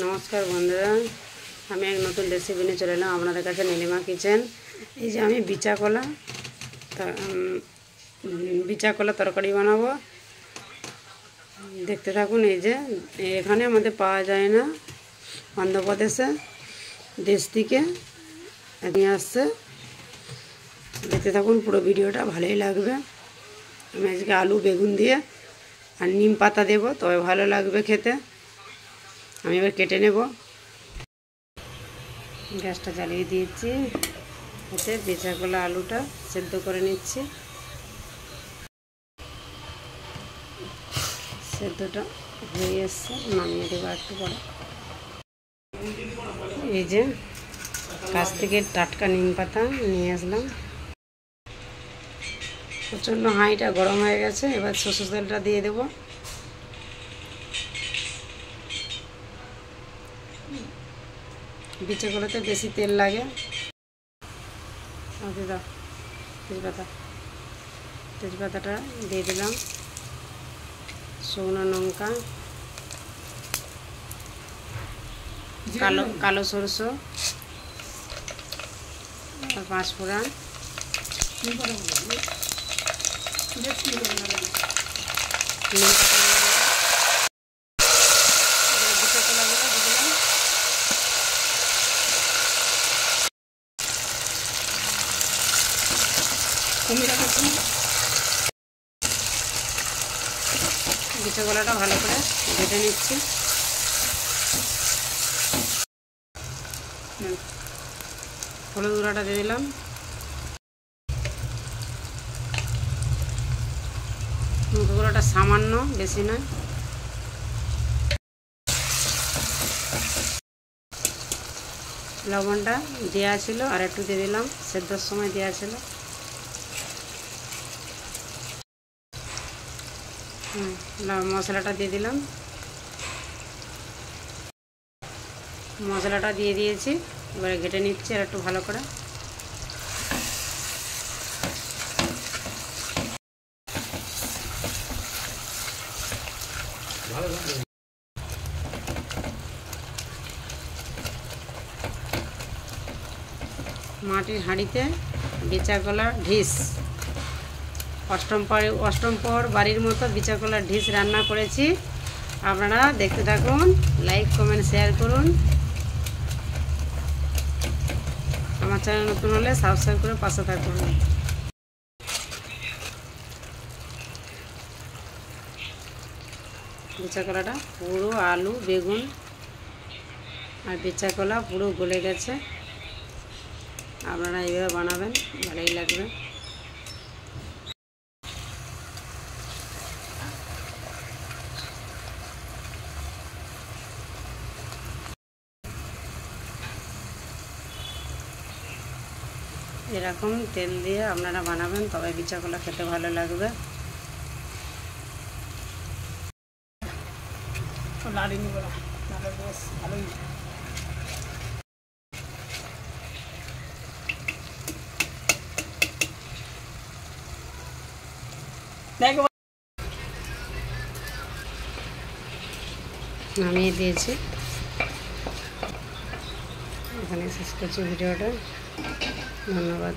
নমস্কার বন্ধুরা। আমি এক নতুন রেসিপি নিয়ে চলে এলাম আপনাদের কাছে নীলিমা কিচেন এই যে আমি বিচা কলা বিচা কলা তরকারি বানাবো। দেখতে থাকুন এই যে, এখানে আমাদের পাওয়া যায় না অন্ধ্রপ্রদেশে। দেশ থেকে নিয়ে আসছে। দেখতে থাকুন, পুরো ভিডিওটা ভালোই লাগবে। আমি আজকে আলু, বেগুন দিয়ে আর নিম পাতা দেবো, তবে ভালো লাগবে খেতে। আমি এবার কেটে নেব। গ্যাসটা জ্বালিয়ে দিয়েছি। এতে বেচাগুলো আলুটা সেদ্ধ করে নিচ্ছি। সেদ্ধটা হয়ে এসছে, নামিয়ে দেবো একটু পরে। এই যে গাছ থেকে টাটকা নিম পাতা নিয়ে আসলাম। প্রচণ্ড হাঁড়িটা গরম হয়ে গেছে, এবার সরষের তেলটা দিয়ে দেবো। বিচেগুলোতে বেশি তেল লাগে। দিয়ে দাও তেজপাতা। তেজপাতাটা দিয়ে দিলাম। শুকনো লঙ্কা কালো কালো সরষে আর পাঁচ বিচে গলাটা ভালো করে ভেজে নিচ্ছি। হলুদ গুঁড়াটা দিয়ে দিলাম। গুঁড়োটা সামান্য, বেশি নয়। লবণটা দেওয়া ছিল আর একটু দিয়ে দিলাম। সেদ্ধর সময় দেওয়া ছিল। মশলাটা দিয়ে দিলাম। মশলাটা দিয়ে দিয়েছি, এবারে ঘেটে নিচ্ছি আর একটু ভালো করে। মাটির হাঁড়িতে বেচা গলা ঢিস। অষ্টম পর অষ্টম পর বাড়ির মতো বিচাকলার ঢিস রান্না করেছি। আপনারা দেখতে থাকুন লাইক কমেন্ট শেয়ার করুন। আমার চ্যানেল নতুন হলে সাবস্ক্রাইব করে পাশে থাকুন। বেচাকলাটা পুরো আলু, বেগুন আর বেচাকলা পুরো গলে গেছে। আপনারা এইভাবে বানাবেন, ভালোই লাগবে। এরকম তেল দিয়ে আপনারা বানাবেন তবে বিচাকলা খেতে ভালো লাগবে। নামিয়ে দিয়েছি। এখানে শেষ করছি ভিডিওটা। ধন্যবাদ।